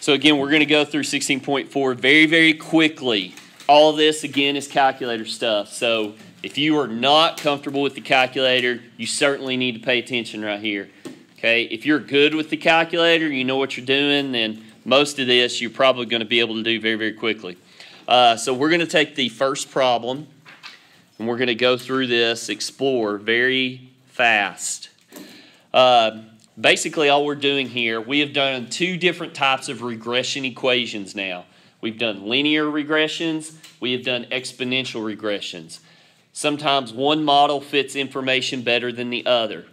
So again, we're going to go through 16.4 very, very quickly. All this, again, is calculator stuff. So if you are not comfortable with the calculator, you certainly need to pay attention right here. Okay, if you're good with the calculator, you know what you're doing, then most of this you're probably going to be able to do very, very quickly. Uh, so we're going to take the first problem, and we're going to go through this, explore very fast. Uh, basically all we're doing here, we have done two different types of regression equations now. We've done linear regressions, we have done exponential regressions. Sometimes one model fits information better than the other.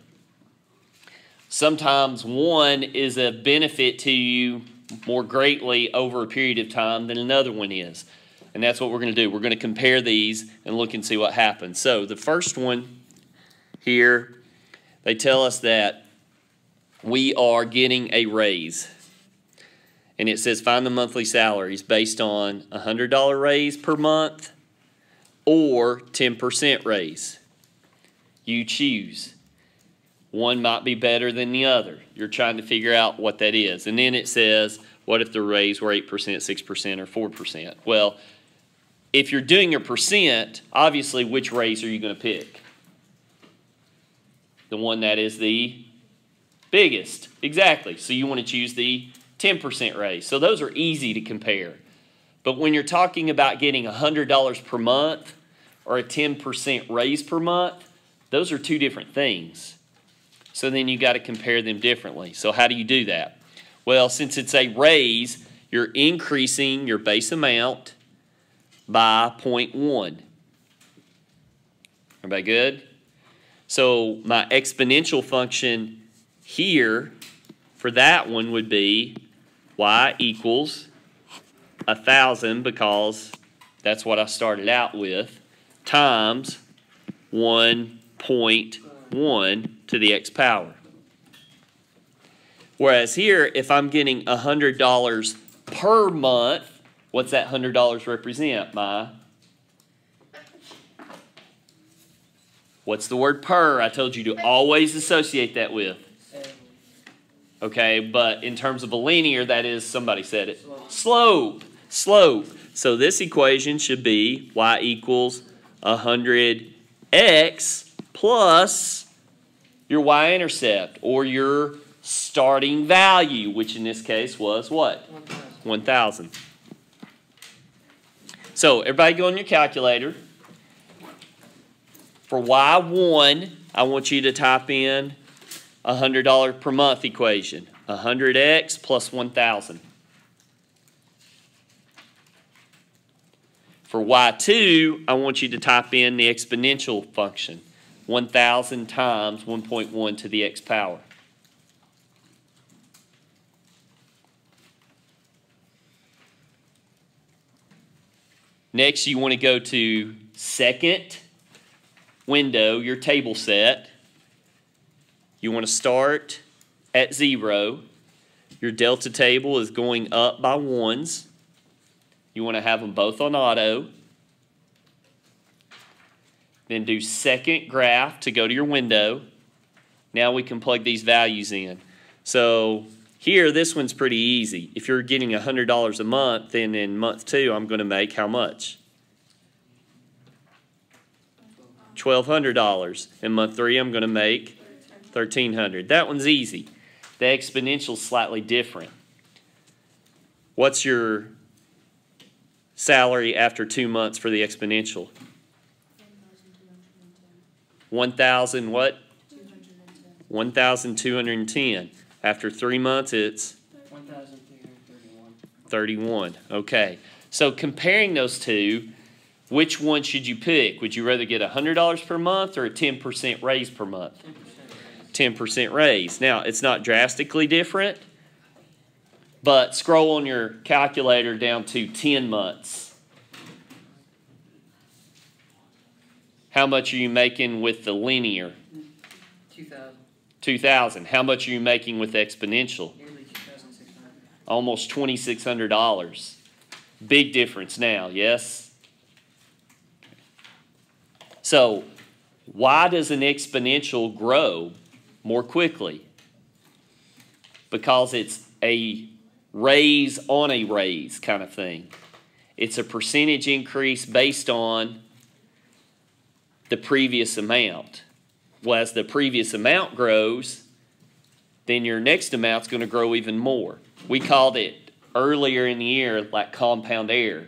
Sometimes one is a benefit to you more greatly over a period of time than another one is. And that's what we're going to do. We're going to compare these and look and see what happens. So the first one here, they tell us that we are getting a raise. And it says find the monthly salaries based on a $100 raise per month or 10% raise. You choose. One might be better than the other. You're trying to figure out what that is. And then it says, what if the raise were 8%, 6%, or 4%? Well, if you're doing a percent, obviously, which raise are you going to pick? The one that is the biggest. Exactly. So you want to choose the 10% raise. So those are easy to compare. But when you're talking about getting $100 per month or a 10% raise per month, those are two different things. So then you got to compare them differently. So how do you do that? Well, since it's a raise, you're increasing your base amount by 0.1. Everybody good? So my exponential function here for that one would be y equals a thousand because that's what I started out with times 1.1 to the x power. Whereas here, if I'm getting $100 per month, what's that $100 represent? My What's the word per? I told you to always associate that with. Okay, but in terms of a linear, that is, somebody said it. Slope. Slope. So this equation should be y equals 100x plus your y-intercept or your starting value, which in this case was what? 1,000. So everybody go on your calculator. For y1, I want you to type in $100 per month equation. 100x plus 1,000. For y2, I want you to type in the exponential function. 1,000 times 1.1 to the x power. Next, you want to go to second window, your table set. You want to start at zero. Your delta table is going up by ones. You want to have them both on auto. Then do second graph to go to your window. Now we can plug these values in. So here, this one's pretty easy. If you're getting $100 a month, then in month two, I'm going to make how much? $1,200. In month three, I'm going to make 1300 That one's easy. The exponential's slightly different. What's your salary after two months for the exponential? 1,000 what? 1,210. After three months, it's 31. Okay. So comparing those two, which one should you pick? Would you rather get $100 per month or a 10% raise per month? 10% raise. Now, it's not drastically different, but scroll on your calculator down to 10 months. How much are you making with the linear? 2000. 2000. How much are you making with exponential? Nearly 2600. Almost $2,600. Big difference now, yes? So, why does an exponential grow more quickly? Because it's a raise on a raise kind of thing. It's a percentage increase based on the previous amount. Well, as the previous amount grows, then your next amount's going to grow even more. We called it earlier in the year like compound error.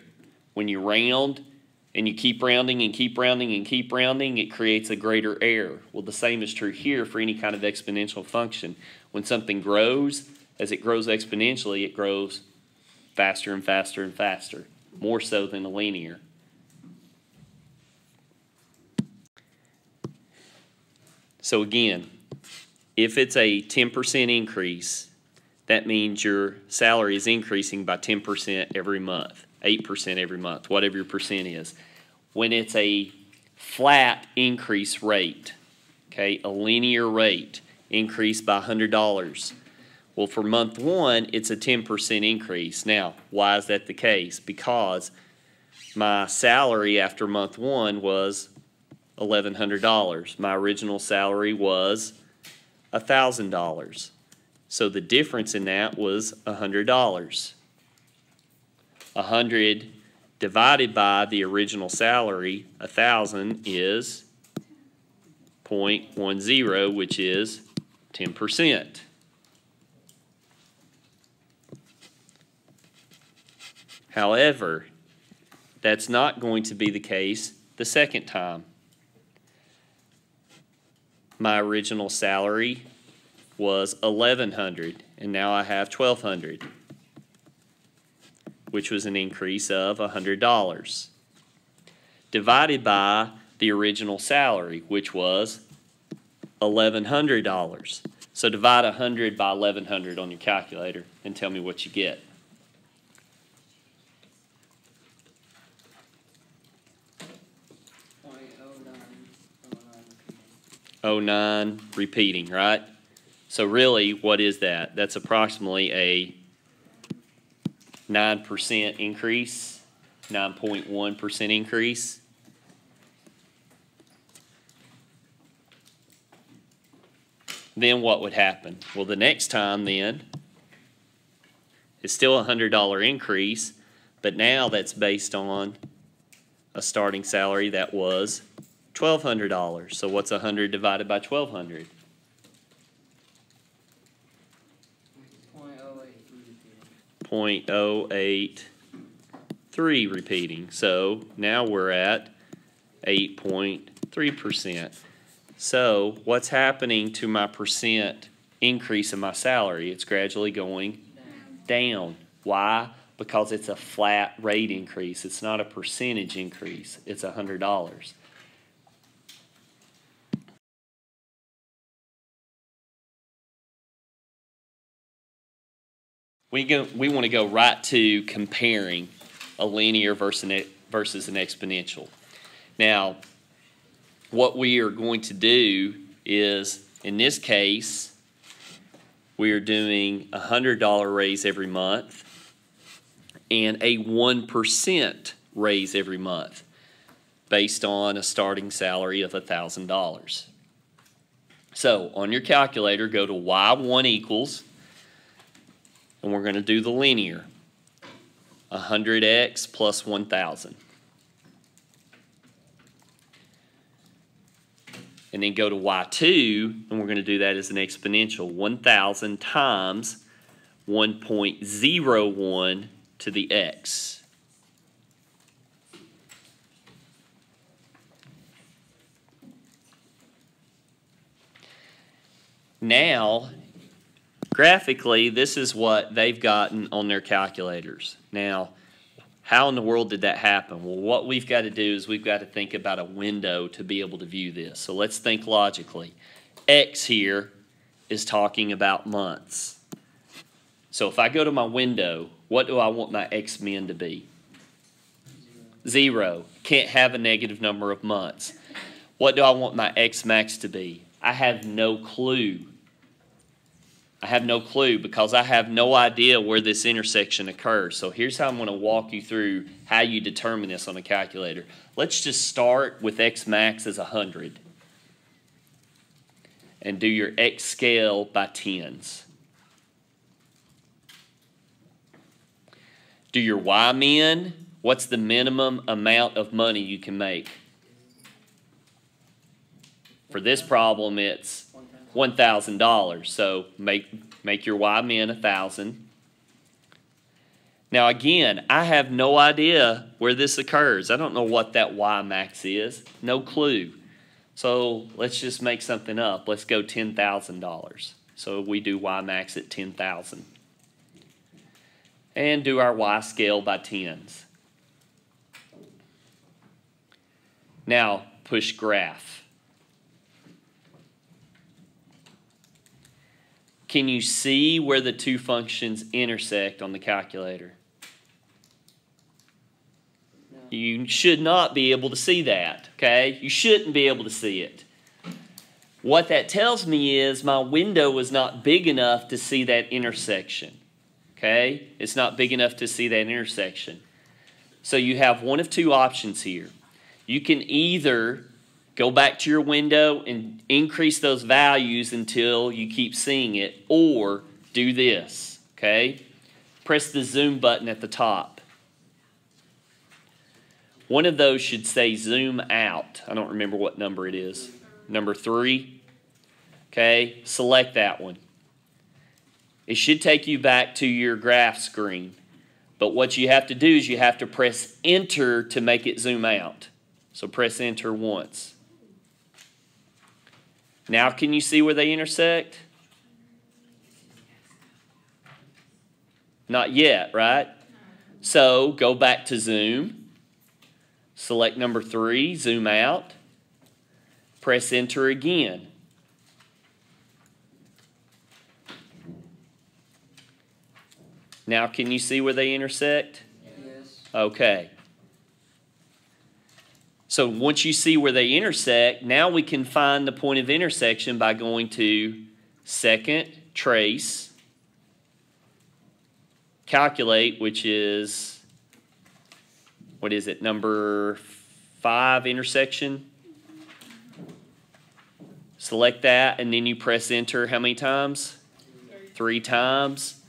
When you round and you keep rounding and keep rounding and keep rounding, it creates a greater error. Well, the same is true here for any kind of exponential function. When something grows, as it grows exponentially, it grows faster and faster and faster, more so than a linear. So again, if it's a 10% increase, that means your salary is increasing by 10% every month, 8% every month, whatever your percent is. When it's a flat increase rate, okay, a linear rate, increase by $100. Well, for month one, it's a 10% increase. Now, why is that the case? Because my salary after month one was $1,100. My original salary was $1,000. So the difference in that was $100. 100 divided by the original salary, 1,000 is 0.10, which is 10%. However, that's not going to be the case the second time. My original salary was 1100 and now I have 1200 which was an increase of $100 divided by the original salary which was $1100 so divide 100 by 1100 on your calculator and tell me what you get oh nine nine 09 repeating. repeating, right? So really, what is that? That's approximately a 9% increase, 9.1% increase. Then what would happen? Well, the next time then, it's still a $100 increase, but now that's based on a starting salary that was $1,200. So what's 100 divided by 1,200? 0.083 repeating. So now we're at 8.3%. So what's happening to my percent increase in my salary? It's gradually going down. Why? Because it's a flat rate increase. It's not a percentage increase. It's $100. We go, we want to go right to comparing a linear versus an, versus an exponential. Now, what we are going to do is, in this case, we are doing a hundred dollar raise every month and a one percent raise every month based on a starting salary of a thousand dollars. So on your calculator, go to y1 equals, and we're going to do the linear. 100x plus 1,000. And then go to y2, and we're going to do that as an exponential. 1,000 times 1.01 to the x. Now, graphically, this is what they've gotten on their calculators. Now, how in the world did that happen? Well, what we've got to do is we've got to think about a window to be able to view this. So let's think logically. X here is talking about months. So if I go to my window, what do I want my X min to be? Zero. Can't have a negative number of months. What do I want my X max to be? I have no clue. I have no clue because I have no idea where this intersection occurs. So here's how I'm going to walk you through how you determine this on a calculator. Let's just start with X max as 100 and do your X scale by tens. do your Y min. What's the minimum amount of money you can make? For this problem, it's One thousand. $1,000. So make, make your Y min a 1000 Now, again, I have no idea where this occurs. I don't know what that Y max is. No clue. So let's just make something up. Let's go $10,000. So we do Y max at 10,000. And do our Y scale by tens. Now push graph. Can you see where the two functions intersect on the calculator? No. You should not be able to see that, okay? You shouldn't be able to see it. What that tells me is my window was not big enough to see that intersection, okay? It's not big enough to see that intersection. So you have one of two options here. You can either go back to your window and increase those values until you keep seeing it, or do this, okay? Press the zoom button at the top. One of those should say zoom out. I don't remember what number it is. Number three. Okay, select that one. It should take you back to your graph screen. But what you have to do is you have to press enter to make it zoom out. So press enter once. Now can you see where they intersect? Not yet, right? So go back to zoom. Select number three, zoom out. Press enter again. Now, can you see where they intersect? Yes. Okay. So once you see where they intersect, now we can find the point of intersection by going to second trace, calculate, which is, what is it, number five intersection? Select that, and then you press enter how many times? Three times.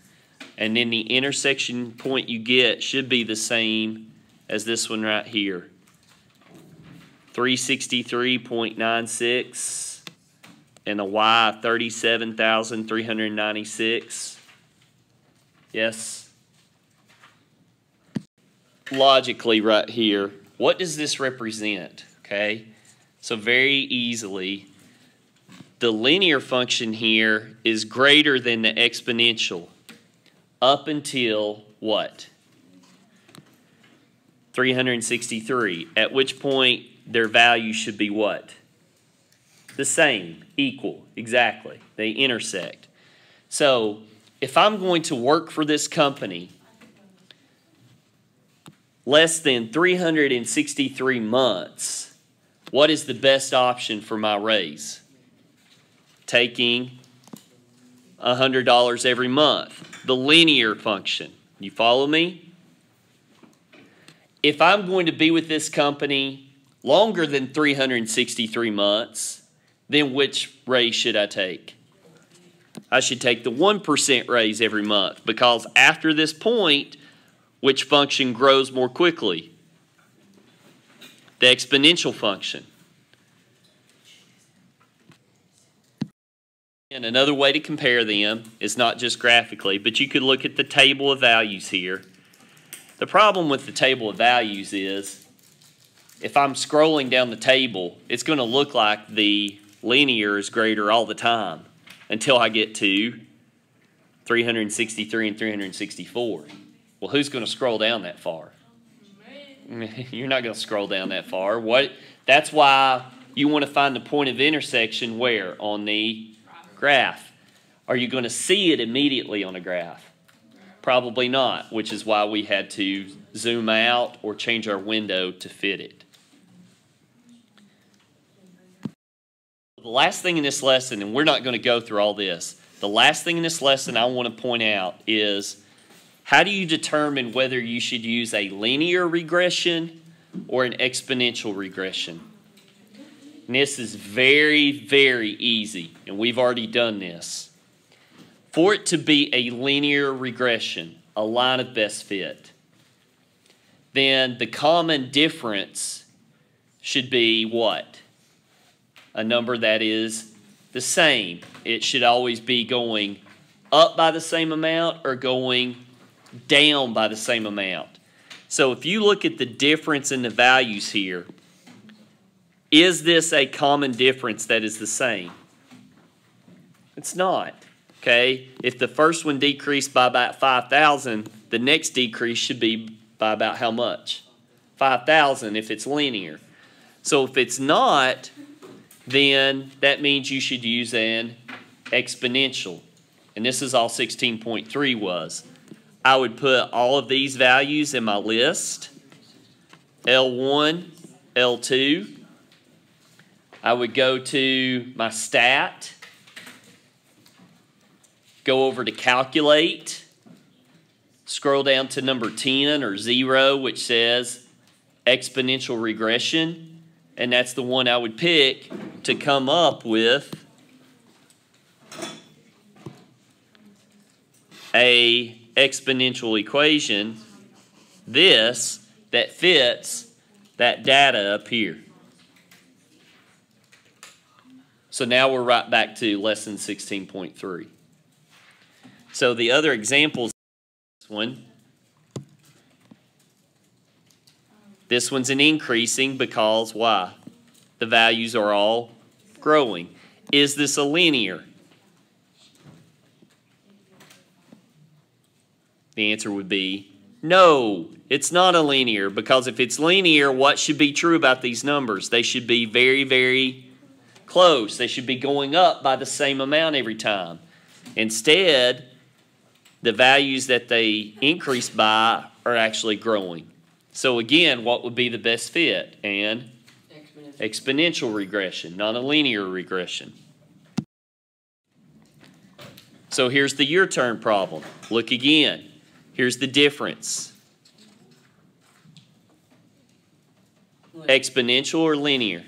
And then the intersection point you get should be the same as this one right here. 363.96 and a Y of 37,396. Yes? Logically, right here, what does this represent? Okay, so very easily, the linear function here is greater than the exponential up until what? 363, at which point their value should be what? The same, equal, exactly. They intersect. So if I'm going to work for this company less than 363 months, what is the best option for my raise? Taking $100 every month. The linear function. You follow me? If I'm going to be with this company longer than 363 months, then which raise should I take? I should take the 1% raise every month because after this point, which function grows more quickly? The exponential function. And another way to compare them is not just graphically, but you could look at the table of values here. The problem with the table of values is if I'm scrolling down the table, it's going to look like the linear is greater all the time until I get to 363 and 364. Well, who's going to scroll down that far? You're not going to scroll down that far. What? That's why you want to find the point of intersection where on the graph. Are you going to see it immediately on a graph? Probably not, which is why we had to zoom out or change our window to fit it. The last thing in this lesson, and we're not going to go through all this, the last thing in this lesson I want to point out is how do you determine whether you should use a linear regression or an exponential regression? And this is very, very easy, and we've already done this. For it to be a linear regression, a line of best fit, then the common difference should be what? A number that is the same. It should always be going up by the same amount or going down by the same amount. So if you look at the difference in the values here, is this a common difference that is the same? It's not. Okay? If the first one decreased by about 5,000, the next decrease should be by about how much? 5,000 if it's linear. So if it's not, then that means you should use an exponential. And this is all 16.3 was. I would put all of these values in my list. L1, L2. I would go to my stat, go over to calculate, scroll down to number 10 or 0, which says exponential regression, and that's the one I would pick to come up with a exponential equation, this, that fits that data up here. So now we're right back to lesson 16.3. So the other examples, this one, this one's an increasing because why? The values are all growing. Is this a linear? The answer would be no, it's not a linear because if it's linear, what should be true about these numbers? They should be very, very close. They should be going up by the same amount every time. Instead, the values that they increase by are actually growing. So again, what would be the best fit? And Exponential. exponential regression, not a linear regression. So here's the your turn problem. Look again. Here's the difference. Exponential or linear?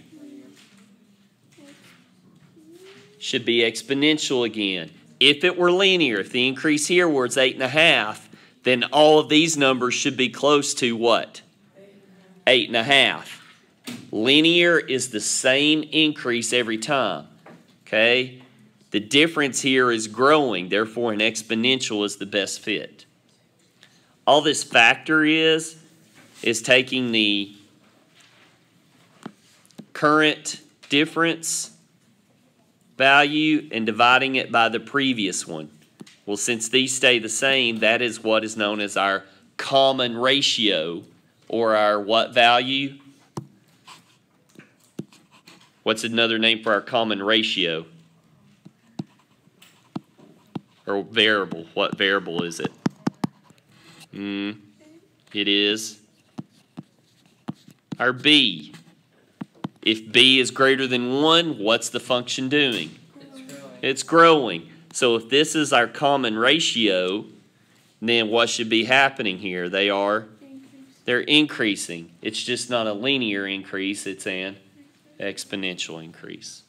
Should be exponential again. If it were linear, if the increase here was eight and a half, then all of these numbers should be close to what? Eight and a half. Linear is the same increase every time. Okay? The difference here is growing, therefore, an exponential is the best fit. All this factor is, is taking the current difference value and dividing it by the previous one. Well, since these stay the same, that is what is known as our common ratio or our what value? What's another name for our common ratio? Or variable. What variable is it? Hmm. It is our b. If b is greater than 1, what's the function doing? It's growing. It's growing. So if this is our common ratio, then what should be happening here? They are they're increasing. It's just not a linear increase, it's an exponential increase.